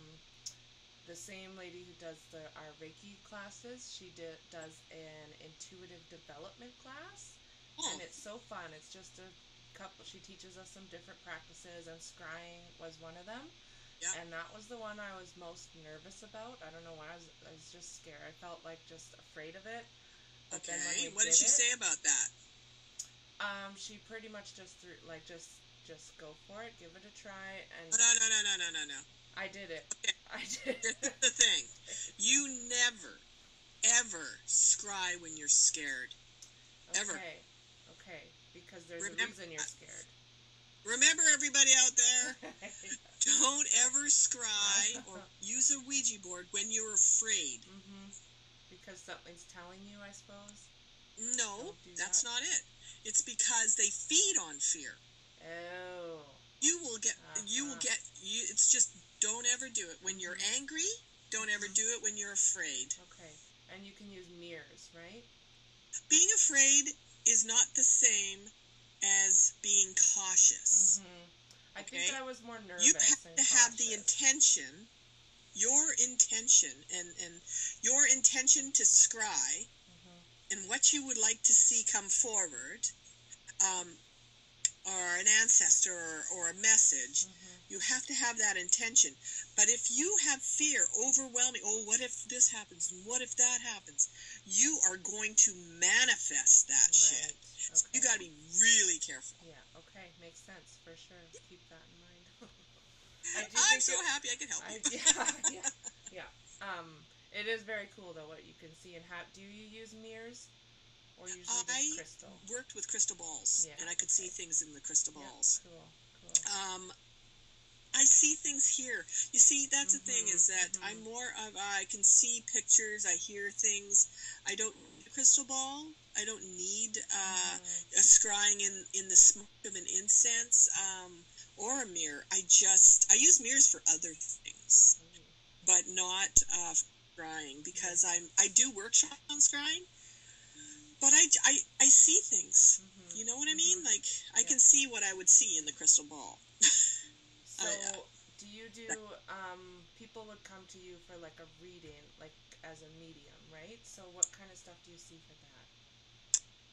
the same lady who does the our Reiki classes. She did does an intuitive development class, oh. and it's so fun. It's just a couple. She teaches us some different practices, and scrying was one of them. Yeah. And that was the one I was most nervous about. I don't know why. I was, I was just scared. I felt like just afraid of it. But okay. what did, did she it, say about that? Um, she pretty much just threw like just just go for it, give it a try, and no, no, no, no, no, no, no. I did it. Okay. [laughs] I did. This is the thing. You never, ever scry when you're scared. Okay. Ever. Because there's remember, a reason you're scared. Remember, everybody out there, [laughs] don't ever scry or use a Ouija board when you're afraid. Mm-hmm. Because something's telling you, I suppose. No, do that's that. not it. It's because they feed on fear. Oh. You will get. Uh-huh. You will uh-huh. get. You. It's just don't ever do it when you're mm-hmm. angry. Don't ever do it when you're afraid. Okay. And you can use mirrors, right? Being afraid is not the same as being cautious. Mm-hmm. I okay? think I was more nervous. You have to have the intention, your intention, and, and your intention to scry, mm-hmm. and what you would like to see come forward, um, or an ancestor or, or a message. Mm-hmm you have to have that intention. But if you have fear overwhelming, oh, what if this happens? What if that happens? You are going to manifest that right. shit. Okay. So you got to be really careful. Yeah, okay. Makes sense for sure. Keep that in mind. [laughs] I am so it, happy I can help you. Yeah, [laughs] yeah, yeah. Um, it is very cool though what you can see and how. Do you use mirrors? Or usually I crystal? worked with crystal balls, yeah, and I could okay. see things in the crystal balls. Yeah, cool, cool. Um, I see things here. You see, that's mm-hmm, the thing is that mm-hmm. I'm more of I can see pictures, I hear things. I don't need a crystal ball. I don't need uh, mm-hmm. a scrying in in the smoke of an incense um, or a mirror. I just I use mirrors for other things, mm. but not uh, scrying because I'm I do workshop on scrying, but I, I, I see things. Mm-hmm. You know what I mean? Mm-hmm. Like I yeah. can see what I would see in the crystal ball. [laughs] So, uh, do you do? Um, people would come to you for like a reading, like as a medium, right? So, what kind of stuff do you see for that?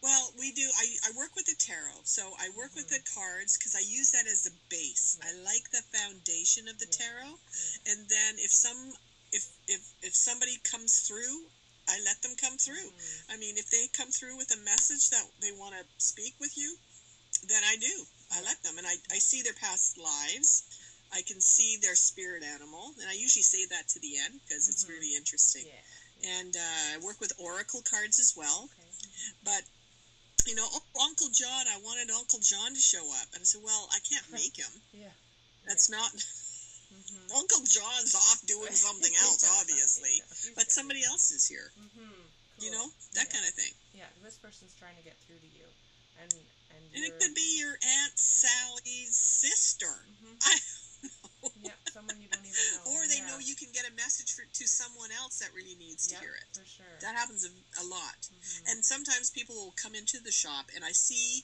Well, we do. I, I work with the tarot, so I work mm-hmm. with the mm-hmm. cards because I use that as a base. I like the foundation of the yeah. tarot, yeah. and then if some if if if somebody comes through, I let them come through. Mm-hmm. I mean, if they come through with a message that they want to speak with you, then I do. I let them, and I, I see their past lives. I can see their spirit animal, and I usually say that to the end because mm-hmm. it's really interesting. Yeah. And uh, I work with oracle cards as well. Okay. But you know, oh, Uncle John, I wanted Uncle John to show up, and I said, well, I can't [laughs] make him. yeah. That's yeah. not. [laughs] Mm-hmm. Uncle John's off doing something [laughs] else, obviously, but somebody else is here. Mm-hmm. Cool. You know that kind of thing. Yeah, this person's trying to get through to you, and and, and it could be your aunt Sally's sister. Mm-hmm. [laughs] I Yeah, someone you don't even know. or they yeah. know you can get a message for, to someone else that really needs to yep, hear it. For sure. That happens a, a lot. Mm-hmm. And sometimes people will come into the shop and I see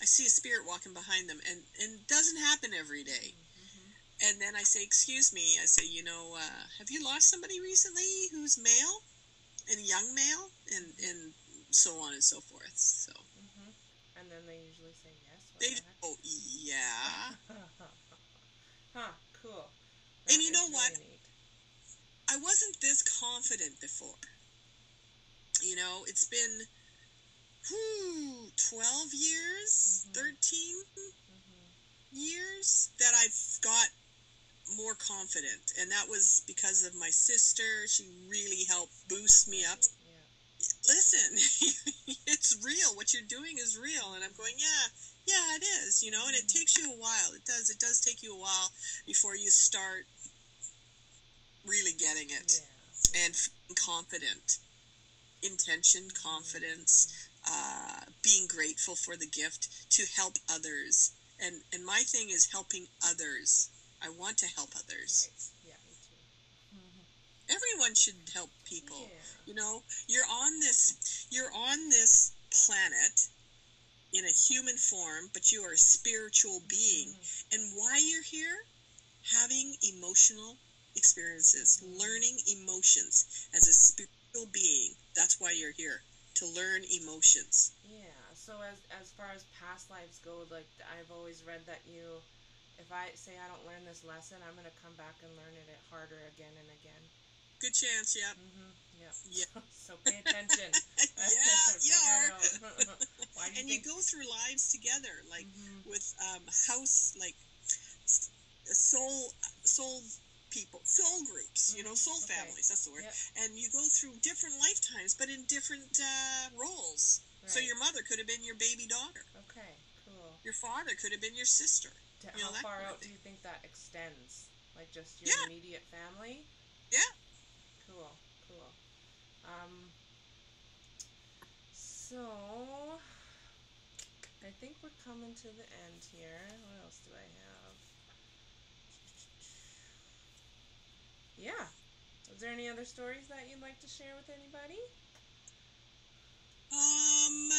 I see a spirit walking behind them and and it doesn't happen every day. Mm-hmm. And then I say, "Excuse me." I say, "You know, uh, have you lost somebody recently who's male and young male and and so on and so forth." So and then they usually say yes. They the oh yeah. huh. Cool. That and you know what? Neat. I wasn't this confident before. You know, it's been whew, 12 years, mm-hmm. 13 mm-hmm. years that I've got more confident. And that was because of my sister. She really helped boost me up listen, [laughs] it's real. What you're doing is real. And I'm going, yeah, yeah, it is, you know, and it takes you a while. It does. It does take you a while before you start really getting it yeah. and confident. Intention, confidence, uh, being grateful for the gift to help others. And, and my thing is helping others. I want to help others. Right. Yeah, me too. Mm-hmm. Everyone should help people. Yeah. You know, you're on this you're on this planet in a human form, but you are a spiritual being. Mm-hmm. And why you're here having emotional experiences, learning emotions as a spiritual being. That's why you're here to learn emotions. Yeah. So as as far as past lives go, like I've always read that you, if I say I don't learn this lesson, I'm gonna come back and learn it harder again and again. Good chance. yeah. Mm-hmm. Yep. Yeah. [laughs] so pay attention. [laughs] yeah, you are. [laughs] Why do you and think... you go through lives together, like Mhm. with um, house, like soul, soul people, soul groups. You know, soul Mm-hmm. Okay. families. That's the word. Yep. And you go through different lifetimes, but in different uh, roles. So your mother could have been your baby daughter. Okay. Cool. Your father could have been your sister. To- You know, how far out do you think that extends? Like just your Yeah. immediate family? Yeah. Cool. Cool. Um. So, I think we're coming to the end here. What else do I have? Yeah. Is there any other stories that you'd like to share with anybody? Um,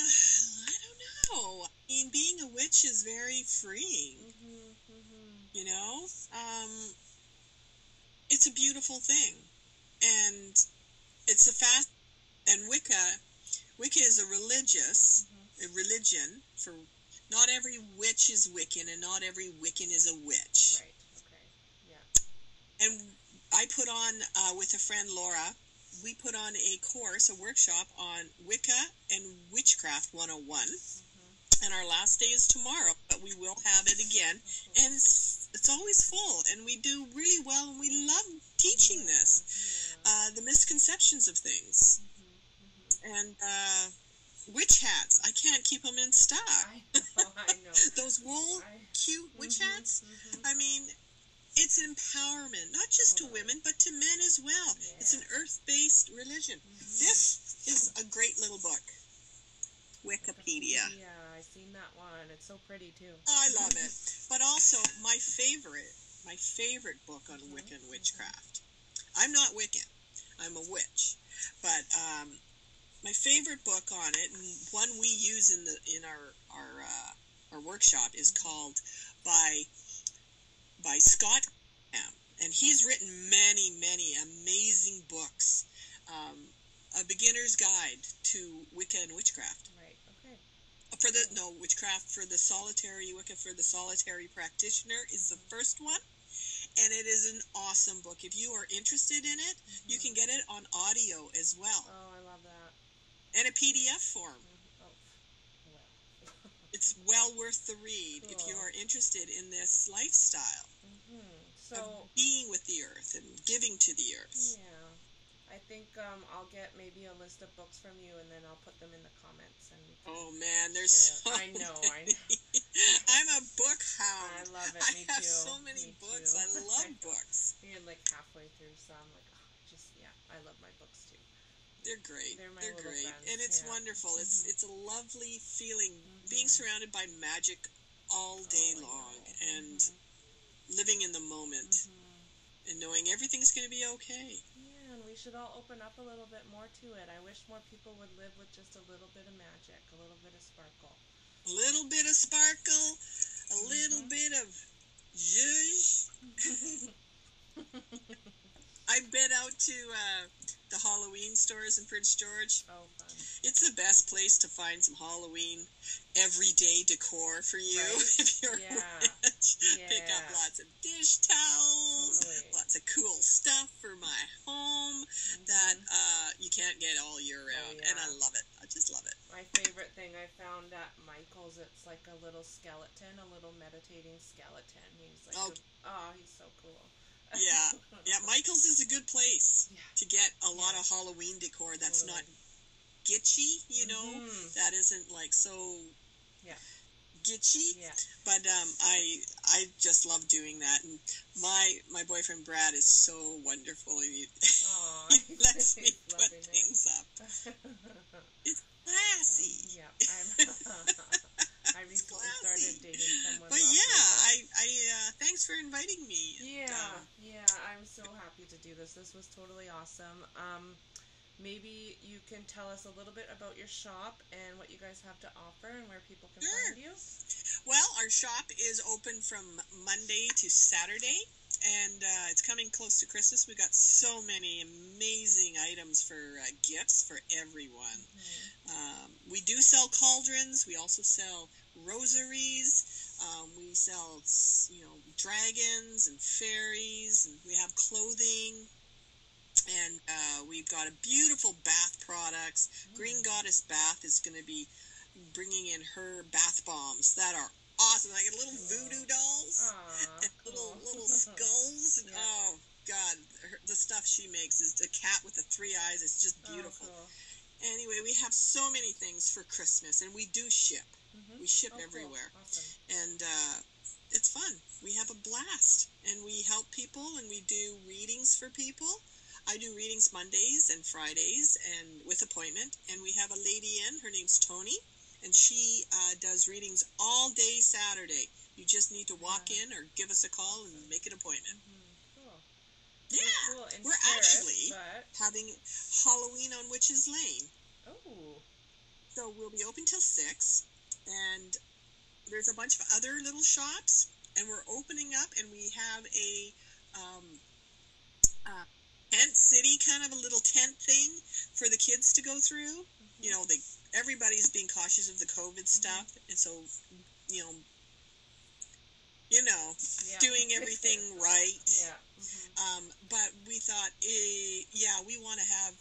I don't know. I mean, being a witch is very freeing. Mm-hmm. Mm-hmm. You know, um, it's a beautiful thing, and it's a fast. And Wicca, Wicca is a religious a religion for. Not every witch is Wiccan, and not every Wiccan is a witch. Right. Okay. Yeah. And I put on uh, with a friend Laura. We put on a course, a workshop on Wicca and Witchcraft 101. Mm-hmm. And our last day is tomorrow, but we will have it again. And it's, it's always full, and we do really well, and we love teaching this. Yeah. Uh, the misconceptions of things. Mm-hmm. And uh, witch hats. I can't keep them in stock. I know. I know. [laughs] Those wool, I- cute witch Mhm, hats. I mean, it's empowerment, not just to women, but to men as well. It's an earth based religion. This is a great little book. Wiccapedia. Yeah, I've seen that one. It's so pretty too. I love it. But also, my favorite, my favorite book on Wiccan witchcraft. I'm not Wiccan. I'm a witch. But um, my favorite book on it, and one we use in the in our our uh, our workshop, is called by by Scott Graham, and he's written many many amazing books. Um, a beginner's guide to Wicca and witchcraft Right. Okay. for the no witchcraft for the solitary Wicca for the solitary practitioner is the first one, and it is an awesome book. If you are interested in it, you can get it on audio as well, Oh, I love that. and a PDF form. Mhm. Oh. [laughs] It's well worth the read if you are interested in this lifestyle hmm So of being with the earth and giving to the earth. yeah, think um, I'll get maybe a list of books from you, and then I'll put them in the comments. And Oh man, there's so I know. I know. [laughs] I'm a book hound. I love it. I have too. so many Me books. too. I love [laughs] books. You're like halfway through, so I'm like, oh, just yeah, I love my books too. They're great. They're my They're great, friends, and it's yeah. wonderful. It's Mhm. it's a lovely feeling being Mhm. surrounded by magic all day Oh, long know. and Mhm. living in the moment Mhm. and knowing everything's going to be okay. We should all open up a little bit more to it. I wish more people would live with just a little bit of magic, a little bit of sparkle. A little bit of sparkle, a little Mhm. bit of zhuzh. [laughs] [laughs] I've been out to uh, the Halloween stores in Prince George. Oh, fun. It's the best place to find some Halloween everyday decor for you Right? [laughs] if you're Yeah. a witch. Pick up lots of dish towels, Totally. lots of cool stuff for my home that Mhm. uh, you can't get all year round. And I love it. I just love it. My favorite thing I found at Michael's, it's like a little skeleton, a little meditating skeleton. He's like, Oh. a- oh, he's so cool. Yeah. Yeah, Michael's is a good place Yeah. to get a lot Yeah. of Halloween decor that's Totally. not gitchy, you know, Mhm. that isn't like so Yeah. gitchy. Yeah. But um, I I just love doing that, and my my boyfriend Brad is so wonderful. He, [laughs] he lets me [laughs] put loving it. things up. [laughs] It's classy. yeah, I'm. I recently classy. started dating someone. [laughs] But yeah, I I uh, thanks for inviting me. Yeah, um, yeah, I'm so happy to do this. This was totally awesome. Um, maybe you can tell us a little bit about your shop and what you guys have to offer and where people can Sure. find you. well, our shop is open from Monday to Saturday, and uh, it's coming close to Christmas. We got so many amazing items for uh, gifts for everyone. Mm-hmm. Um, we do sell cauldrons. We also sell rosaries. Um, we sell, you know, dragons and fairies, and we have clothing. And uh, we've got a beautiful bath products. Mm-hmm. Green Goddess Bath is going to be bringing in her bath bombs that are awesome, like little voodoo dolls Aww, [laughs] and cool. little little [laughs] skulls. And, yeah. Oh God, her, the stuff she makes is a cat with the three eyes. It's just oh, beautiful. Oh, cool. Anyway, we have so many things for Christmas, and we do ship. We ship oh, everywhere, cool. awesome. and uh, it's fun. We have a blast, and we help people, and we do readings for people. I do readings Mondays and Fridays, and with appointment. And we have a lady in. Her name's Tony and she uh, does readings all day Saturday. You just need to walk yeah. in or give us a call and make an appointment. Mm-hmm. Cool. Yeah, cool. we're spirit, actually but... having Halloween on Witches Lane. Oh. So we'll be open till six, and there's a bunch of other little shops, and we're opening up, and we have a um, uh, tent city kind of a little tent thing for the kids to go through. Mm-hmm. You know, they everybody's being cautious of the COVID stuff, mm-hmm. and so you know, you know, yeah. doing everything [laughs] right. Yeah. Mm-hmm. Um, but we thought, eh, yeah, we want to have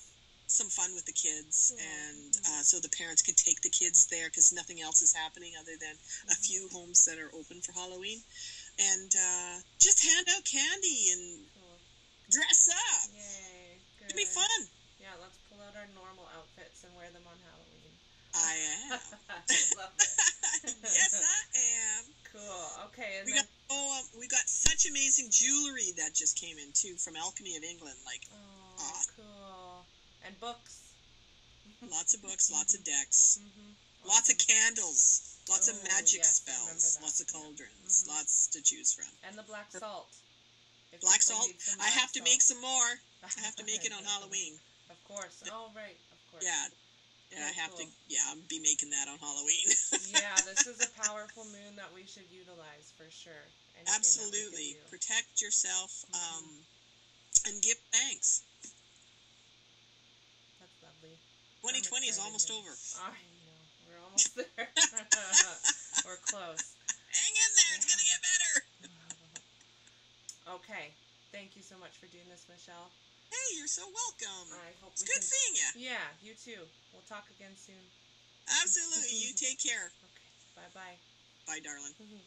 some fun with the kids, yeah. and uh, so the parents can take the kids there because nothing else is happening other than mm-hmm. a few homes that are open for Halloween, and uh, just hand out candy and cool. dress up. Yay! Good. It'd be fun. Yeah, let's pull out our normal outfits and wear them on Halloween. I [laughs] am. [laughs] yes, I am. Cool. Okay, and we then... got oh, um, we got such amazing jewelry that just came in too from Alchemy of England. Like, oh, uh, cool. And books. lots of books, lots of decks, [laughs] mm-hmm. awesome. lots of candles, lots oh, of magic yes, spells, lots of cauldrons, mm-hmm. lots to choose from. And the black salt. If black salt. Black I have salt. to make some more. I have to make it [laughs] on Halloween. Of course. Oh right. Of course. Yeah. And I have cool. to, yeah, I'll be making that on Halloween. [laughs] yeah, this is a powerful moon that we should utilize for sure. Anything Absolutely. Protect yourself mm-hmm. um, and give thanks. That's lovely. 2020 is almost over. I know. We're almost [laughs] there. [laughs] We're close. Hang in there. It's going to get better. [laughs] okay. Thank you so much for doing this, Michelle. Hey, you're so welcome. I hope it's good can... seeing you. Yeah, you too. We'll talk again soon. Absolutely. you take care. Okay. Bye bye. Bye, darling. Mm-hmm.